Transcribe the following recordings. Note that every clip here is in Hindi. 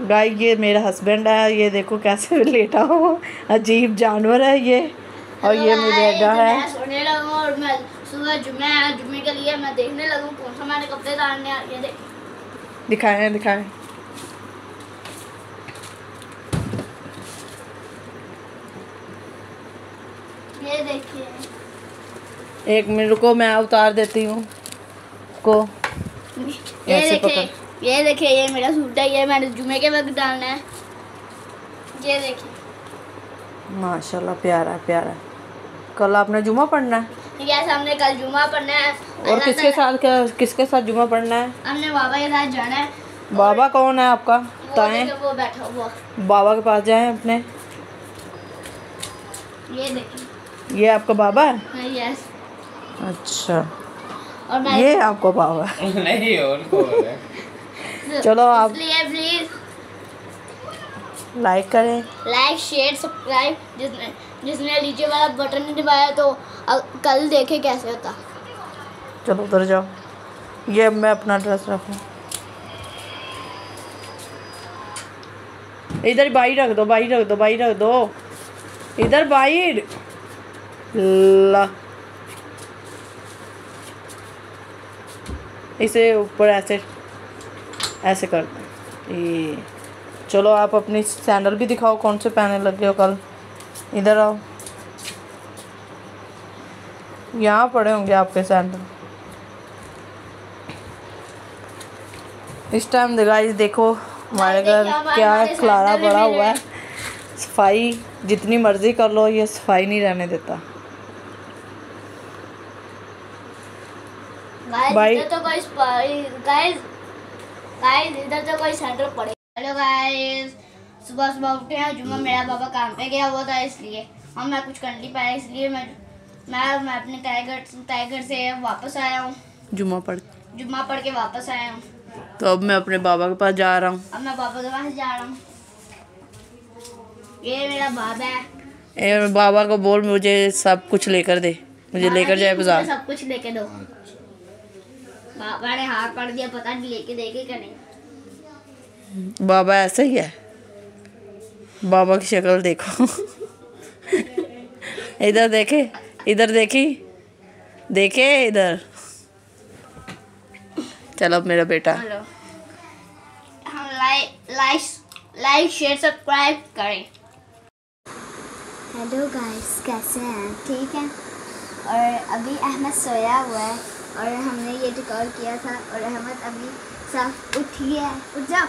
गाय ये मेरा हस्बैंड है ये देखो कैसे लेटा हो अजीब जानवर है ये। और ये बेटा है। सोने लगूं और मैं सुबह जुम्मे है जुम्मे के लिए मैं देखने लगूं कौन सा मैंने कपड़े डालने हैं ये देख। दिखाएँ दिखाएँ। ये देखिए। एक मिनट को मैं उतार देती हूँ। को। ये ऐसे देखिए। ये देखिए ये मेरा सूट है ये मैंने जुम्मे के वक्त डालना है। ये देखिए। माशाल्लाह प्यारा प्यारा। कल आपने जुमा पढ़ना है? यस हमने कल जुमा पढ़ना है। और किसके साथ क्या किसके साथ जुमा पढ़ना है? हमने बाबा के साथ जाना है। बाबा कौन है आपका? बताएँ वो बैठा हुआ। बाबा के पास जाए अपने? ये देखिए। ये आपका बाबा है? हाँ, यस अच्छा। और मैं ये आपका बाबा नहीं और कौन है? चलो आप प्लीज़ लाइक करें। लाइक शेयर सब्सक्राइब जिसने जिसने नीचे वाला बटन नहीं दबाया तो कल देखे कैसे होता। चलो उधर जाओ। ये अब मैं अपना ड्रेस रखूँ। इधर बाहर रख दो बाहर रख दो बाहर रख दो। इधर बाहर ला। इसे ऊपर ऐसे ऐसे कर। ये चलो आप अपनी सैंडल भी दिखाओ कौन से पहने लगे हो कल। इधर आओ। यहाँ पड़े होंगे आपके सैंडल इस टाइम गाइस देखो हमारे घर क्या खलारा पड़ा हुआ है। सफ़ाई जितनी मर्ज़ी कर लो ये सफ़ाई नहीं रहने देता। Bye. तो गाइस गाइस इधर तो कोई सेंटर पड़े। हेलो गाइस सुबह सुबह उठे हैं जुम्मा मेरा पापा काम पे गया हुआ था इसलिए। और मैं कुछ कर नहीं पाया इसलिए मैं मैं मैं अपने टाइगर टाइगर से वापस आया हूँ। जुम्मा पढ़ जुम्मा पढ़ के वापस आया हूँ। तो अब मैं अपने बाबा के पास जा रहा हूँ। अब मैं बाबा के पास जा रहा हूँ। ये मेरा बाबा है। ए, बाबा को बोल मुझे सब कुछ लेकर दे। मुझे लेकर जाए बाज़ार। सब कुछ लेके दो। बाबा ने हाथ पड़ दिया पता नहीं लेके देखे क्या नहीं। बाबा ऐसा ही है। बाबा की शक्ल देखो। इधर देखे इधर देखी देखे इधर। चलो अब मेरा बेटा। हम like like like share subscribe करें। हेलो गाइस कैसे हैं? ठीक है? और अभी अहमद सोया हुआ है। और हमने ये रिकॉर्ड किया था और अहमद अभी साफ़ उठ गया है। उठ जाओ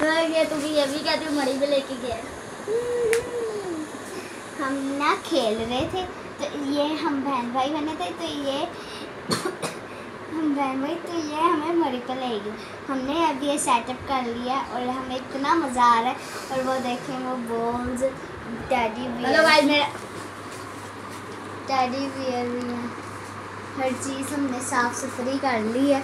तो ये भी कहती हूँ मड़ी पे लेके गया हम ना खेल रहे थे तो ये हम बहन भाई बने थे तो ये हम बहन भाई तो ये हमें मरी पे ले गई। हमने अभी ये सेटअप कर लिया और हमें इतना मज़ा आ रहा है। और वो देखें वो बॉल्स डैडी भी हेलो गाइस मेरा डैडी बियर भी है। हर चीज़ हमने साफ़ सुथरी कर ली है।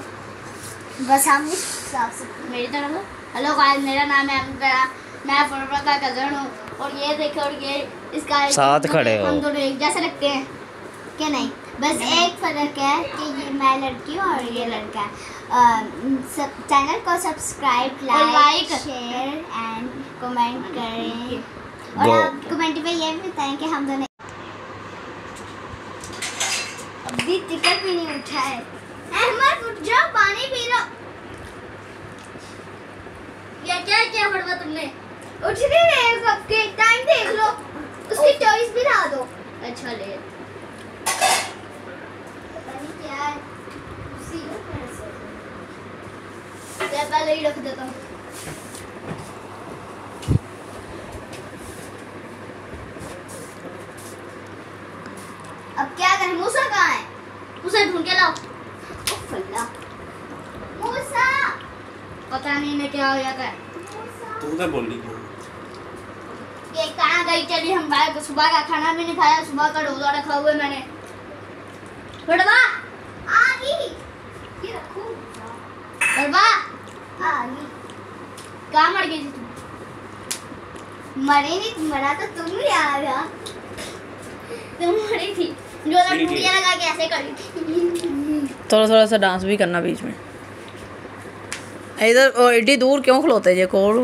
बस हम साफ़ सुथरी मेरी तरफ़ हेलो गाइस मेरा नाम है अमकरा मैं फरवरा का कज़न हूँ। और ये देखो और ये इसका साथ खड़े हो। हम दोनों एक जैसे लगते हैं। क्या नहीं? बस एक फ़र्क है कि ये मैं लड़की हूँ और ये लड़का है। चैनल को subscribe like share and comment करें। और आप कमेंट पे ये भी बताएँ कि हम दोनों अभी टिकट भी नहीं उठा है अहमद उठ जाओ पानी पी लो। ये क्या किया फटवा तुमने? उठ नहीं रहे सबके। टाइम देख लो। उसकी चॉइस भी ला दो। अच्छा ले। पता नहीं क्या है। उसी। को पहले ही रख देता हूँ अब क्या करें मूसा कहाँ है मूसा ढूंढ के लाओ उफ, अल्लाह। मूसा पता नहीं मैं क्या हो जाता है। तू तो बोली ये कहाँ गई चली हम भाई? को सुबह का खाना भी नहीं खाया सुबह का रोजा रखा हुआ है मैंने। बड़वा आ गई ये रखो। बड़वा आ गई कहाँ मर गई थी तुम मरी नहीं मरा तो तुम ही आ रहा तुम मरी थी। जो लगा के ऐसे करी थी। थोड़ा थोड़ा सा डांस भी करना बीच में। इधर ओ, एडी दूर क्यों खलोते जे कोल?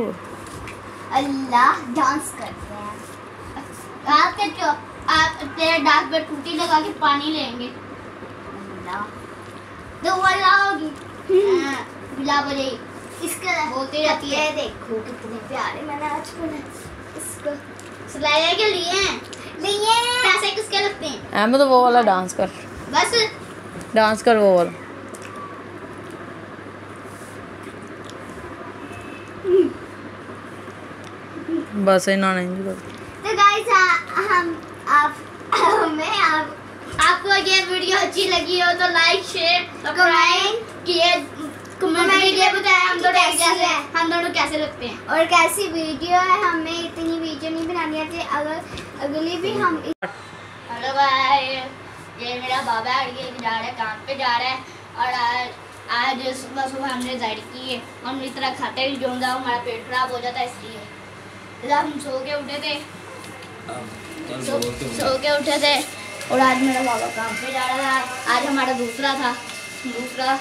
अल्लाह डांस करते हैं। आप क्या क्यों आप तेरे डाक पे टूटी लगा के पानी लेंगे। अल्लाह। दो वाला होगी हाँ, गुलाब जाएगी इसका होती रहती है। देखो कितने प्यारे मैंने आज बना इसको सिलाया के लिए? हैं। लिए पैसे किसके लगते हैं? अहमद वो वाला डांस कर। बस। डांस कर वो वाला। बस इन्होंने तो गाइस हम आप हमें आप आपको ये वीडियो अच्छी लगी हो तो लाइक शेयर सब्सक्राइब किए। कमेंट में ये बताया हम दोनों कैसे हम दोनों कैसे लगते हैं? और कैसी वीडियो है? हमें इतनी वीडियो नहीं बनानी आती अगर अगली भी हम हेलो भाई ये मेरा बाबा है ये जा रहा है काम पे जा रहा है। और आज आज सुबह सुबह हमने ज़ाहिर की है हम इस तरह खाते ही जो हमारा पेट खराब हो जाता है इसलिए। हम सो के उठे थे। सो, सो के उठे। थे और आज मेरा बाबा काम पे जा रहा था। आज हमारा दूसरा था। दूसरा।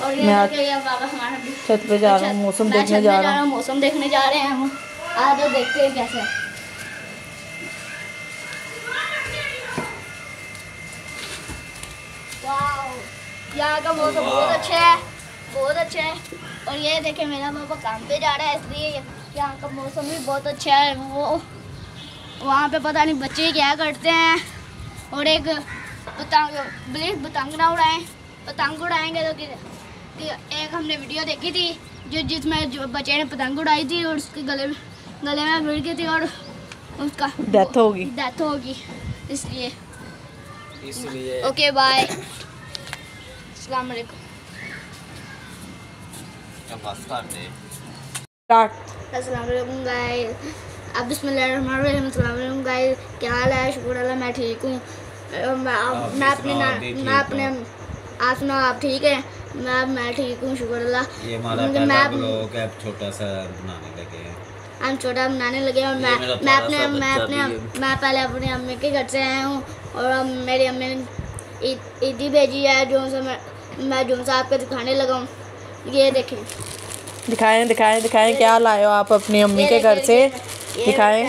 और ये बाबा हमारा छत पे जा रहा हूँ मौसम देखने जा रहा हूँ। मौसम देखने जा रहे हैं हम। आज तो देखते हैं कैसे। यहाँ का मौसम बहुत अच्छा है बहुत अच्छा है। और ये देखे मेरा पापा काम पे जा रहा है इसलिए यहाँ का मौसम भी बहुत अच्छा है। वो वहाँ पे पता नहीं बच्चे क्या करते हैं। और एक पतंग ब्लेड पतंग ना उड़ाएँ। पतंग उड़ाएँगे तो कि, कि एक हमने वीडियो देखी थी जो जिसमें जो बच्चे ने पतंग उड़ाई थी और उसके गले में गले में भिड़ गई थी और उसका डेथ होगी। डेथ होगी। इसलिए। इसलिए। ओके बाय अस्सलाम वालेकुम अस्सलाम गाइस। अब अस्सलाम गाइस क्या हाल है? शुक्र अल्लाह मैं ठीक हूँ। मैं मैं अपने मैं अपने आप सुनाओ आप ठीक है? मैं मैं ठीक हूँ शुक्र अल्लाह। ये हमारा पहला ब्लॉग है छोटा सा बनाने लगे हैं। हम छोटा बनाने लगे और मैं मैं अपने मैं अपने मैं पहले अपनी अम्मी के घर से आया हूँ और अब मेरी अम्मी ने ईदी भेजी है जो मैं जो सा आपको दिखाने लगा हूँ। ये देखें। दिखाएँ दिखाएँ दिखाएँ क्या लाए हो आप अपनी अम्मी के घर से? दिखाएँ।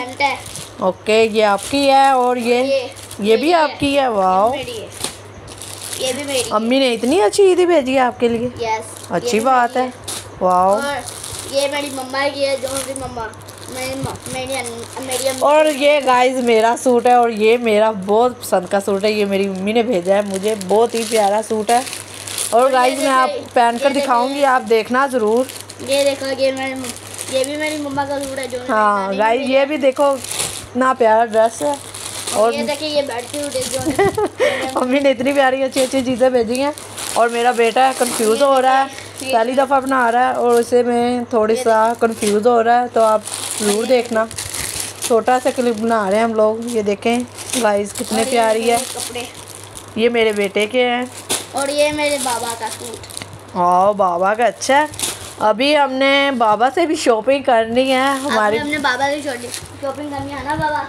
ओके ये आपकी है और ये? ये भी आपकी है वाह ये भी मेरी अम्मी ने इतनी अच्छी ईदी भेजी है आपके लिए? यस अच्छी बात है। और ये मेरी मम्मा की है जो मेरी मम्मा और ये गाइस मेरा सूट है और ये मेरा बहुत पसंद का सूट है। ये मेरी मम्मी ने भेजा है। मुझे बहुत ही प्यारा सूट है। और गाइस मैं आप पहन कर दिखाऊँगी आप देखना ज़रूर। ये देखो ये मेरी ये भी मेरी मम्मा का सूट है जो हाँ गाइस ये भी देखो इतना प्यारा ड्रेस है और ये देखिए ये है जो मेरे- मम्मी ने इतनी प्यारी अच्छी अच्छी चीज़ें भेजी हैं और मेरा बेटा है कंफ्यूज हो रहा है पहली दफ़ा बना रहा है और उसे मैं थोड़ी सा कंफ्यूज हो रहा है तो आप ज़रूर देखना। छोटा सा क्लिप बना रहे हैं हम लोग ये देखें गाइस कितने प्यारी है। कपड़े। ये मेरे बेटे के हैं। और ये मेरे बाबा का सूट। हाँ बाबा का अच्छा है। अभी हमने बाबा से भी शॉपिंग करनी है हमारी हमने बाबा की शॉपिंग करनी है ना बाबा?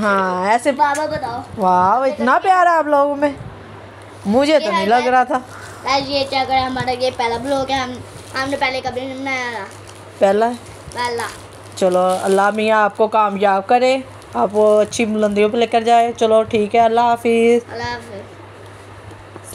हाँ ऐसे बाबा बताओ। वाह इतना प्यारा आप लोगों में। मुझे तो नहीं लग रहा था। ये क्या करें हमारा ये पहला ब्लॉग है। हम हमने पहले कभी नहीं बनाया था। पहला? पहला। चलो अल्लाह मियाँ आपको कामयाब करे। आप वो अच्छी बुलंदियों पे लेकर जाए। चलो ठीक है अल्लाह हाफिज़। अल्लाह हाफिज़।